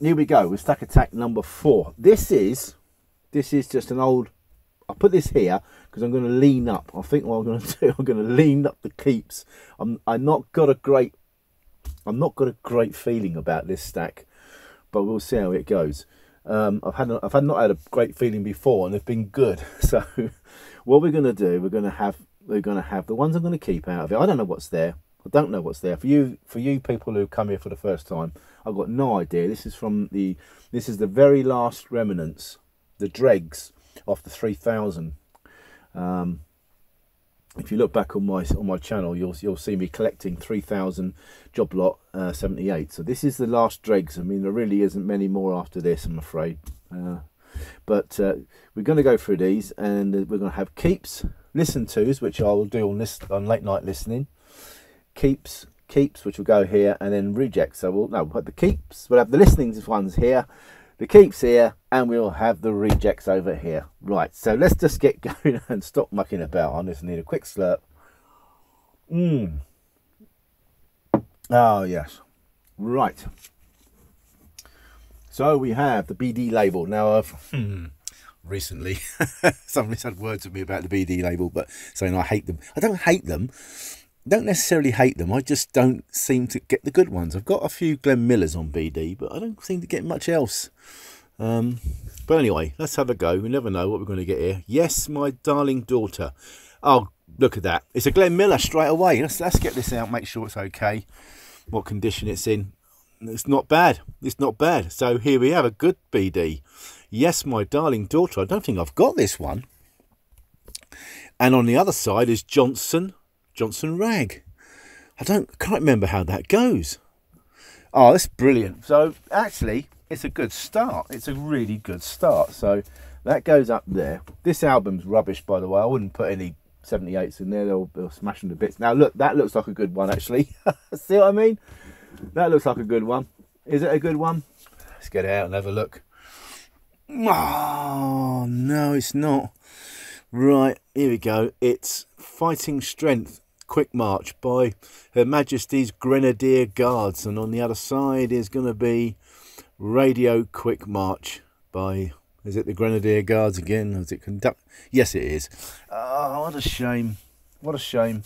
here we go with stack attack number four. This is this is just an old. I'll put this here because I'm going to lean up. I think what I'm going to do, I'm going to lean up the keeps. I'm I'm not got a great I'm not got a great feeling about this stack, but we'll see how it goes. Um, I've had I've had not had a great feeling before, and they've been good. So, what we're going to do, we're going to have we're going to have the ones I'm going to keep out of it. I don't know what's there. I don't know what's there for you. For you people who come here for the first time, I've got no idea. This is from the this is the very last remnants, the dregs of the 3000. Um, if you look back on my on my channel, you'll you'll see me collecting 3000 job lot uh, 78. So this is the last dregs. I mean, there really isn't many more after this, I'm afraid. Uh, but uh, we're going to go through these, and we're going to have keeps, listen tos, which I will do on this on late night listening. Keeps, keeps, which will go here, and then rejects. So we'll no, but the keeps. We'll have the listenings ones here the keeps here and we'll have the rejects over here. Right so let's just get going and stop mucking about. I just need a quick slurp. Mmm oh yes. Right. So we have the bd label. Now i've hmm, recently somebody's had words with me about the bd label but saying i hate them. I don't hate them don't necessarily hate them. I just don't seem to get the good ones. I've got a few Glenn Millers on BD, but I don't seem to get much else. Um, but anyway, let's have a go. We never know what we're going to get here. Yes, my darling daughter. Oh, look at that. It's a Glenn Miller straight away. Let's, let's get this out, make sure it's okay, what condition it's in. It's not bad. It's not bad. So here we have a good BD. Yes, my darling daughter. I don't think I've got this one. And on the other side is Johnson Johnson Rag. I don't can't remember how that goes. Oh, that's brilliant. So actually, it's a good start. It's a really good start. So that goes up there. This album's rubbish, by the way. I wouldn't put any 78s in there. They'll, they'll smash them to bits. Now look, that looks like a good one actually. See what I mean? That looks like a good one. Is it a good one? Let's get it out and have a look. Oh no, it's not. Right, here we go. It's Fighting Strength Quick March by Her Majesty's Grenadier Guards, and on the other side is going to be Radio Quick March by is it the Grenadier Guards again? Is it conduct? Yes, it is. Oh, what a shame! What a shame!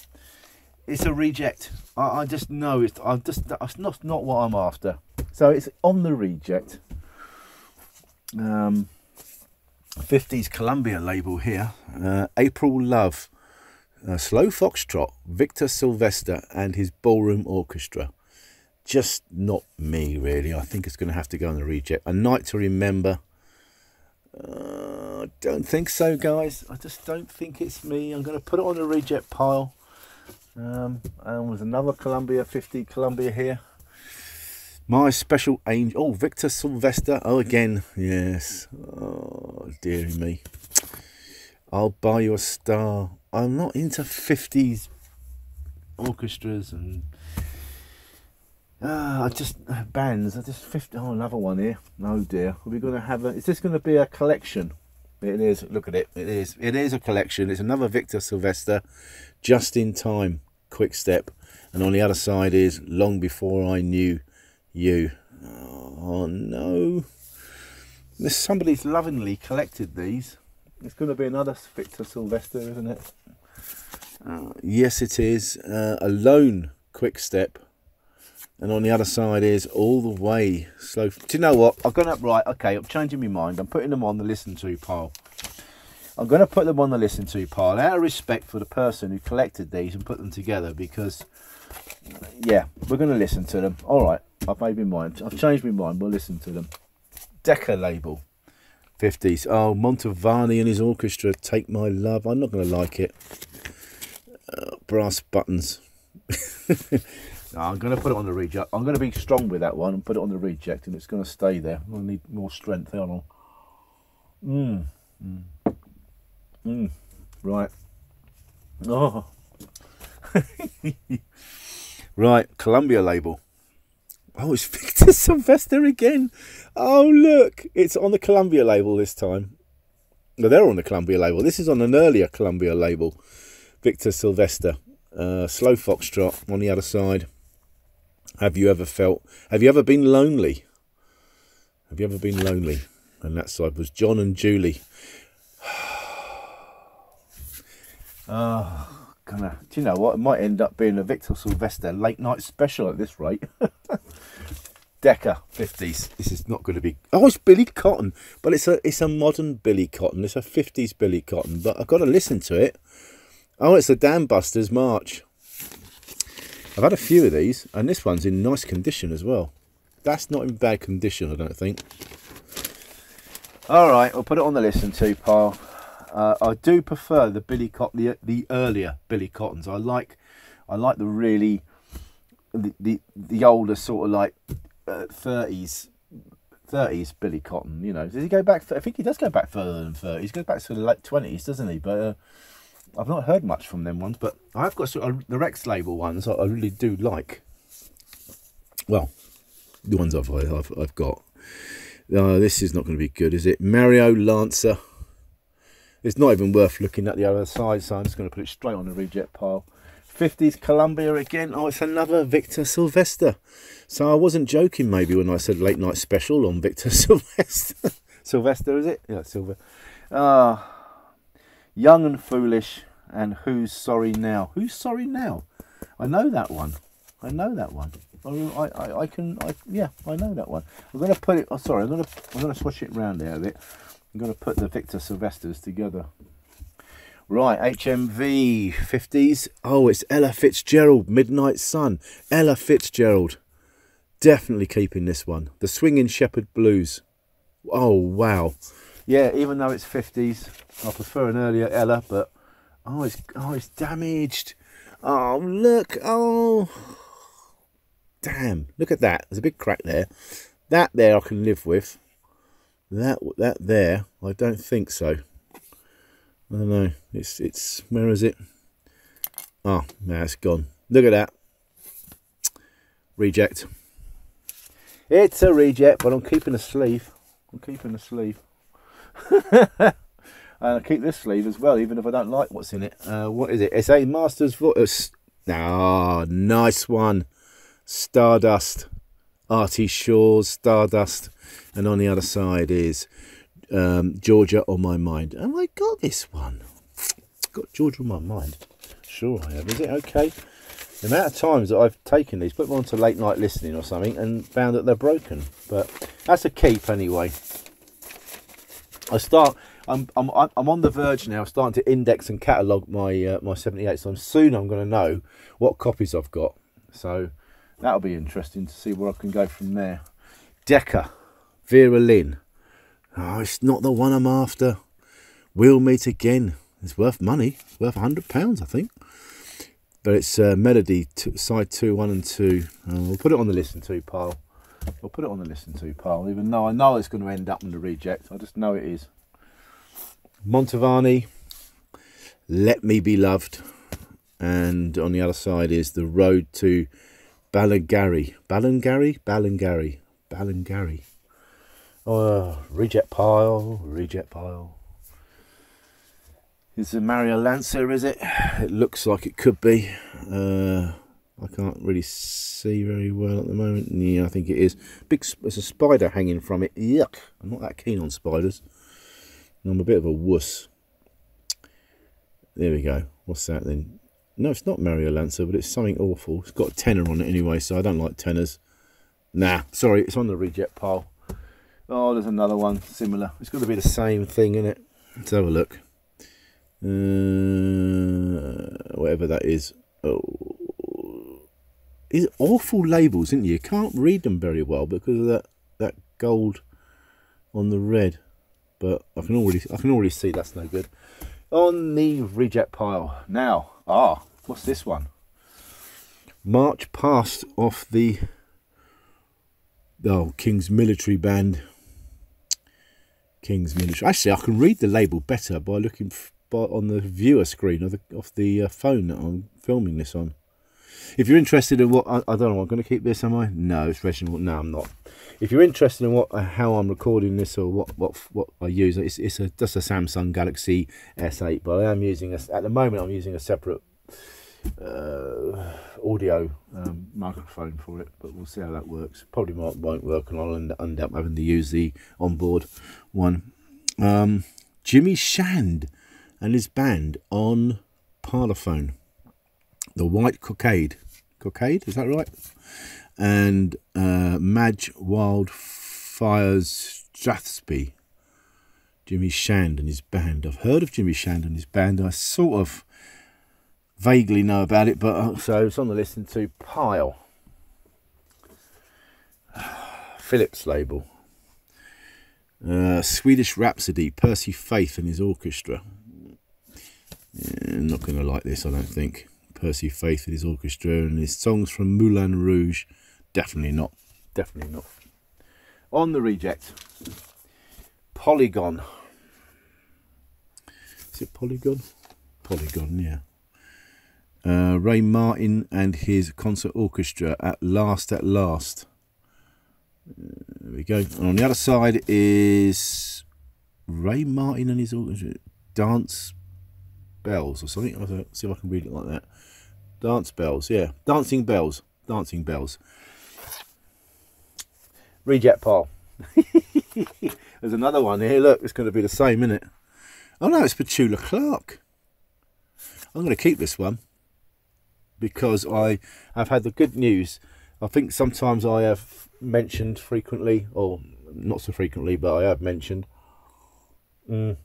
It's a reject. I, I just know it's. I just. It's not not what I'm after. So it's on the reject. Um, 50s Columbia label here. Uh, April Love uh, Slow Foxtrot, Victor Silvester and his Ballroom Orchestra. Just not me, really. I think it's going to have to go on the reject. A Night to Remember. Uh, I don't think so, guys. I just don't think it's me. I'm going to put it on the reject pile. Um, and there's another Columbia 50 Columbia here. My special angel. Oh, Victor Silvester. Oh, again. Yes. Oh, dearie me. I'll buy you a star. I'm not into 50s orchestras and uh, I just uh, bands. I just 50. Oh, another one here. Oh dear. Are we going to have a? Is this going to be a collection? It is. Look at it. It is. It is a collection. It's another Victor Silvester, just in time. Quick step, and on the other side is long before I knew you. Oh no. Somebody's lovingly collected these. It's going to be another Victor Silvester, isn't it? Uh, yes, it is. Uh, a lone quick step. And on the other side is all the way slow. Do you know what? I've gone up right. Okay, I'm changing my mind. I'm putting them on the listen to pile. I'm going to put them on the listen to pile out of respect for the person who collected these and put them together because, yeah, we're going to listen to them. All right, I've made my mind. I've changed my mind. We'll listen to them. Decca label. 50s. Oh, Mantovani and his orchestra, Take My Love. I'm not going to like it. Uh, brass buttons. no, I'm going to put it on the reject. I'm going to be strong with that one and put it on the reject, and it's going to stay there. I need more strength. On. Mmm. Mmm. Mm. Right. Oh. right, Columbia label. Oh, it's Victor Silvester again. Oh, look. It's on the Columbia label this time. No, they're on the Columbia label. This is on an earlier Columbia label. Victor Silvester. Uh, Slow Foxtrot on the other side. Have you ever felt... Have you ever been lonely? Have you ever been lonely? And that side was John and Julie. Oh, gonna. Do you know what? It might end up being a Victor Silvester late night special at this rate. Decca fifties. This is not going to be. Oh, it's Billy Cotton, but it's a it's a modern Billy Cotton. It's a fifties Billy Cotton, but I've got to listen to it. Oh, it's the Dam Busters March. I've had a few of these, and this one's in nice condition as well. That's not in bad condition, I don't think. All right, I'll put it on the listen to pile. Uh, I do prefer the Billy Cotton, the, the earlier Billy Cottons. I like, I like the really, the the, the older sort of like uh, thirties, thirties Billy Cotton. You know, does he go back? I think he does go back further than thirties. He goes back to the late twenties, doesn't he? But uh, I've not heard much from them ones. But I've got sort of the Rex label ones. I really do like. Well, the ones I've I've, I've got. Uh, this is not going to be good, is it? Mario Lanza it's not even worth looking at the other side, so I'm just going to put it straight on the reject pile. 50s Columbia again. Oh, it's another Victor Silvester. So I wasn't joking maybe when I said late night special on Victor Silvester. Silvester, is it? Yeah, Silver. Ah, uh, Young and Foolish and Who's Sorry Now? Who's Sorry Now? I know that one. I know that one. I, I, I can, I, yeah, I know that one. I'm going to put it, oh, sorry, I'm going to, I'm going to switch it around there a bit. I'm going to put the Victor Silvesters together. Right, HMV 50s. Oh, it's Ella Fitzgerald, Midnight Sun. Ella Fitzgerald. Definitely keeping this one. The Swinging Shepherd Blues. Oh, wow. Yeah, even though it's 50s, I prefer an earlier Ella, but oh, it's oh, it's damaged. Oh, look. Oh, damn. Look at that. There's a big crack there. That there I can live with. That that there, I don't think so. I don't know. It's it's where is it? Oh, now it's gone. Look at that. Reject. It's a reject, but I'm keeping a sleeve. I'm keeping a sleeve. and I keep this sleeve as well, even if I don't like what's in it. Uh, what is it? It's a Masters Voice. Ah, oh, nice one. Stardust. Artie Shaw's Stardust and on the other side is um, Georgia on my mind. And I got this one. Got Georgia on my mind. Sure I have. Is it okay? The amount of times that I've taken these, put them onto late night listening or something, and found that they're broken. But that's a keep anyway. I start. I'm I'm I'm on the verge now, starting to index and catalogue my uh, my 78. So soon I'm going to know what copies I've got. So that'll be interesting to see where I can go from there. Decca. Vera Lynn. Oh, it's not the one I'm after. We'll meet again. It's worth money. It's worth £100, I think. But it's uh, Melody, side 2, 1 and 2. Uh, we'll put it on the listen to pile. We'll put it on the listen to pile, even though I know it's going to end up in the reject. I just know it is. Mantovani, Let Me Be Loved. And on the other side is The Road to Ballingarry. Ballingarry? Ballingarry. Ballingarry. Oh, reject pile, reject pile. Is it Mario Lanza, is it? It looks like it could be. Uh, I can't really see very well at the moment. Yeah, I think it is. Big, there's a spider hanging from it. Yuck. I'm not that keen on spiders. I'm a bit of a wuss. There we go. What's that then? No, it's not Mario Lanza, but it's something awful. It's got a tenor on it anyway, so I don't like tenors. Nah, sorry, it's on the reject pile. Oh, there's another one similar. It's got to be the same thing, in it? Let's have a look. Uh, whatever that is. Oh, it's awful labels, isn't you? You can't read them very well because of that that gold on the red. But I can already I can already see that's no good. On the reject pile now. Ah, what's this one? March past off the oh King's military band King's Military. Actually, I can read the label better by looking by, on the viewer screen of the, of the uh, phone that I'm filming this on. If you're interested in what I, I don't know, I'm going to keep this. Am I? No, it's Reginald. No, I'm not. If you're interested in what uh, how I'm recording this or what what what I use, it's it's a just a Samsung Galaxy S8. But I am using a, at the moment. I'm using a separate uh, audio um, microphone for it, but we'll see how that works. Probably might, won't work, and I'll end, end up having to use the onboard one. Um, Jimmy Shand and his band on Parlophone, the White Cockade. Cockade, is that right? And uh, Madge Wildfires Strathspey. Jimmy Shand and his band. I've heard of Jimmy Shand and his band. I sort of vaguely know about it, but uh, so it's on the listen to Pile. Philips label. Uh, Swedish Rhapsody, Percy Faith and his orchestra. Yeah, I'm not going to like this, I don't think. Percy Faith and his orchestra and his songs from Moulin Rouge. Definitely not. Definitely not. On the reject. Polygon. Is it Polygon? Polygon, yeah. Uh, Ray Martin and his concert orchestra at last, at last. Uh, there we go. And on the other side is Ray Martin and his orchestra. Dance Bells or something. I'll see if I can read it like that. Dance Bells, yeah. Dancing Bells. Dancing Bells. Reject Pile. There's another one here. Look, it's going to be the same, isn't it? Oh no, it's Petula Clark. I'm going to keep this one because I have had the good news. I think sometimes I have mentioned frequently, or not so frequently, but I have mentioned mm,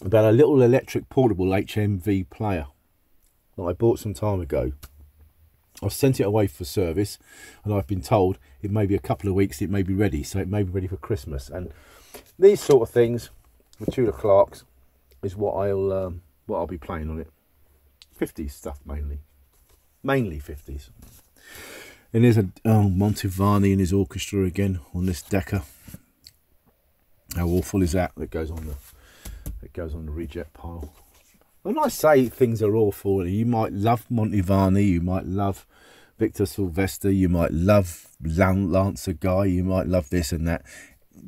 about a little electric portable HMV player that I bought some time ago. I've sent it away for service and I've been told it may be a couple of weeks, it may be ready, so it may be ready for Christmas. And these sort of things, with Petula Clarks, is what I'll um, what I'll be playing on it. 50s stuff mainly, mainly 50s. And there's a oh, Mantovani and his orchestra again on this Decca. How awful is that? That goes on the that goes on the reject pile. When I say things are awful, you might love Mantovani, you might love Victor Silvester, you might love Lancer Guy, you might love this and that.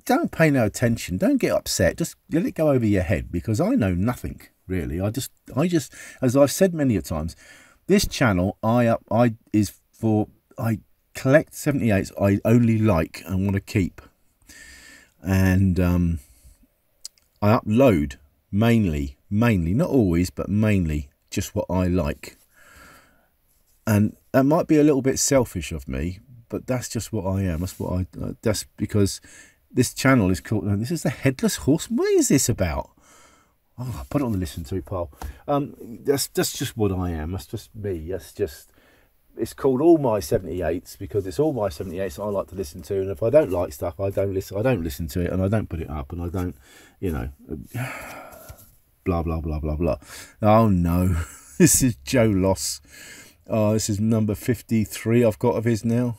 Don't pay no attention. Don't get upset. Just let it go over your head because I know nothing really. I just, I just, as I've said many a times, this channel I up, I is for I collect 78s I only like and want to keep, and um, I upload mainly, mainly, not always, but mainly just what I like. And that might be a little bit selfish of me, but that's just what I am. That's what I. Uh, that's because this channel is called. This is the Headless Horse. What is this about? Oh, put it on the listen to pile. Um, that's that's just what I am. That's just me. That's just. It's called all my 78s because it's all my 78s I like to listen to, and if I don't like stuff, I don't listen. I don't listen to it, and I don't put it up, and I don't, you know, blah blah blah blah blah. Oh no, this is Joe Loss. Oh, this is number 53 I've got of his now.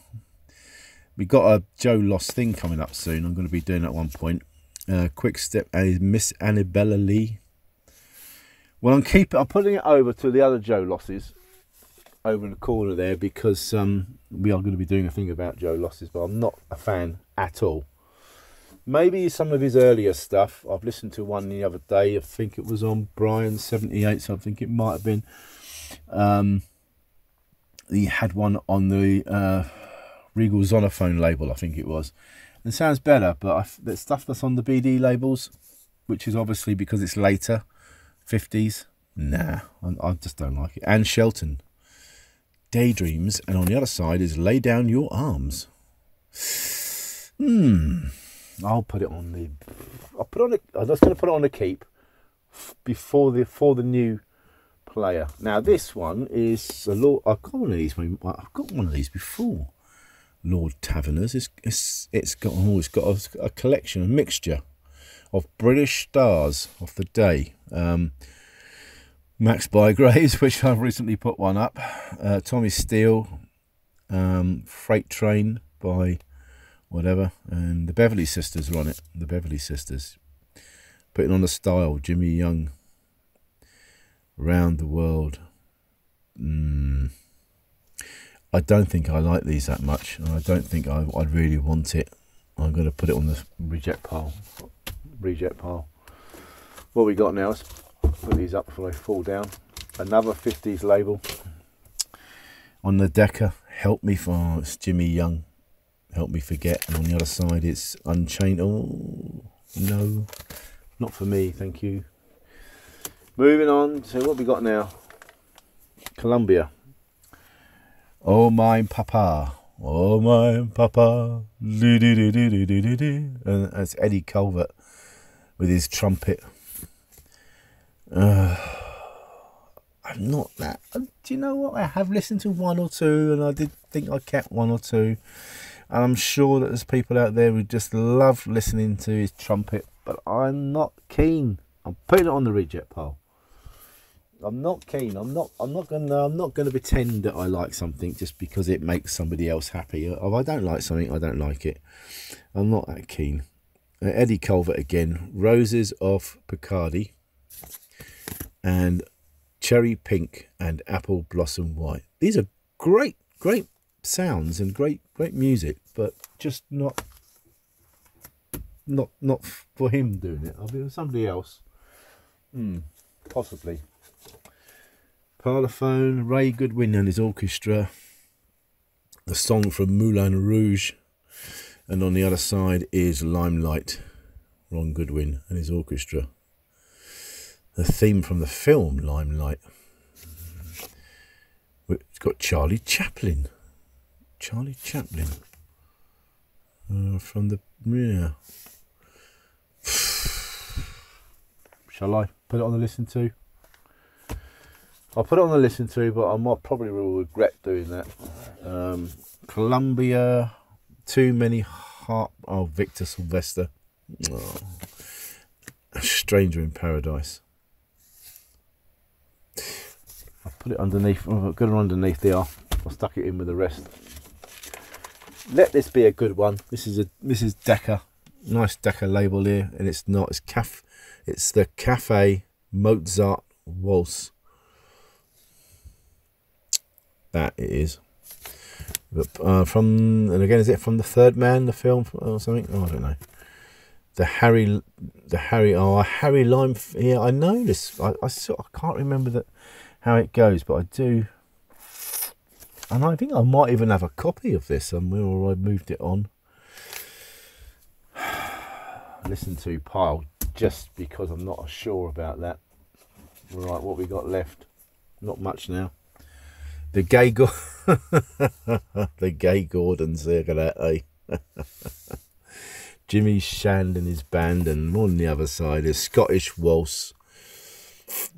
We got a Joe Loss thing coming up soon. I'm going to be doing at one point. Uh, quick step is Miss Annabella Lee. Well, I'm keeping. I'm putting it over to the other Joe Losses over in the corner there because um, we are going to be doing a thing about Joe Losses, but I'm not a fan at all. Maybe some of his earlier stuff. I've listened to one the other day. I think it was on Brian 78, so I think it might have been. Um, he had one on the uh, Regal Zonophone label, I think it was. It sounds better, but the stuff that's on the BD labels, which is obviously because it's later, 50s, nah, I, I just don't like it. Anne Shelton, Daydreams, and on the other side is Lay Down Your Arms. Hmm, I'll put it on the. I'll put on it. I'm just going to put it on the keep before the for the new player. Now this one is a Lord. I've got one of these. I've got one of these before. Lord Taverners. It's it's it's got oh, it's got a, a collection, a mixture of British stars of the day. Um, Max Bygraves, which I've recently put one up. Uh, Tommy Steele, um, Freight Train by whatever, and the Beverley Sisters are on it. The Beverley Sisters. Putting on the style, Jimmy Young Round the world. Mm, I don't think I like these that much, and I don't think I, would really want it. I'm going to put it on the reject pile. Reject pile. What we got now is put these up before they fall down. another 50s label on the Decca. Help me for it's Jimmy Young. Help me forget. And on the other side, it's Unchained. Oh no, not for me. Thank you. Moving on to what we got now. Columbia. Oh my papa. Oh my papa. And that's Eddie Calvert with his trumpet. Uh, I'm not that. Uh, do you know what? I have listened to one or two, and I did think I kept one or two. And I'm sure that there's people out there who just love listening to his trumpet, but I'm not keen. I'm putting it on the reject pile. I'm not keen. I'm not. I'm not gonna. I'm not gonna pretend that I like something just because it makes somebody else happy. If I don't like something, I don't like it. I'm not that keen. Uh, Eddie Calvert again. Roses of Picardy and cherry pink and apple blossom white. These are great, great sounds and great, great music, but just not, not, not for him doing it. I'll be somebody else. Hmm, possibly. Parlophone, Ray Goodwin and his orchestra. The song from Moulin Rouge. And on the other side is Limelight, Ron Goodwin and his orchestra the theme from the film Limelight. It's got Charlie Chaplin. Charlie Chaplin. Uh, from the. Yeah. Shall I put it on the listen to? I'll put it on the listen to, but I might probably will regret doing that. Um, Columbia, too many heart. Oh, Victor Silvester. Oh. A Stranger in Paradise. I put it underneath, oh, got it underneath there. I stuck it in with the rest. Let this be a good one. This is a this is Decca, nice Decca label here, and it's not. It's caf, it's the Cafe Mozart Waltz. That it is. Uh, from and again, is it from the Third Man, the film or something? Oh, I don't know. The Harry, the Harry, oh Harry Lime. Yeah, I know this. I I, I can't remember that how it goes, but I do. And I think I might even have a copy of this somewhere, or I moved it on. Listen to pile just because I'm not sure about that. Right, what we got left? Not much now. The gay go the gay Gordons there, eh? Jimmy Shand and his band, and on the other side is Scottish Waltz.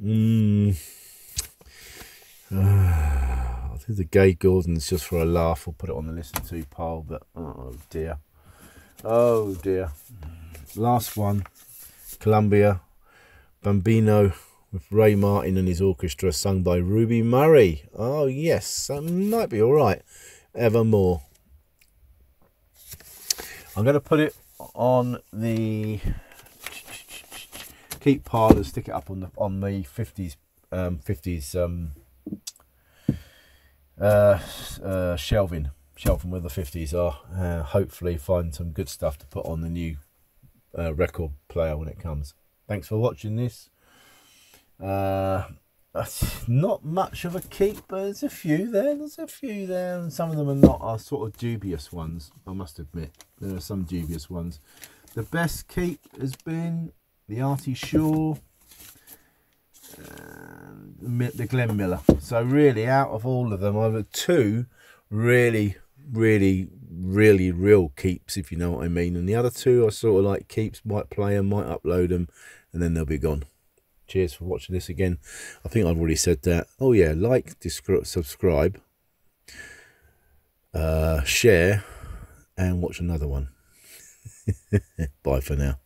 Mmm I think the Gay Gordon's just for a laugh. We'll put it on the listen to pile, but oh dear. Oh dear. Last one Columbia Bambino Ray Martin and his orchestra, sung by Ruby Murray. Oh, yes, that might be all right. Evermore. I'm going to put it on the keep pile and stick it up on the on the 50s um, 50s um, uh, uh, shelving, shelving where the 50s are. Uh, hopefully, find some good stuff to put on the new uh, record player when it comes. Thanks for watching this. Uh, not much of a keep, but there's a few there. There's a few there, and some of them are not are sort of dubious ones. I must admit, there are some dubious ones. The best keep has been the Artie Shaw and the Glenn Miller. So really, out of all of them, I've two really, really, really real keeps, if you know what I mean. And the other two are sort of like keeps, might play them, might upload them, and then they'll be gone. Cheers for watching this again. I think I've already said that. Oh yeah, like, subscribe, uh, share, and watch another one. Bye for now.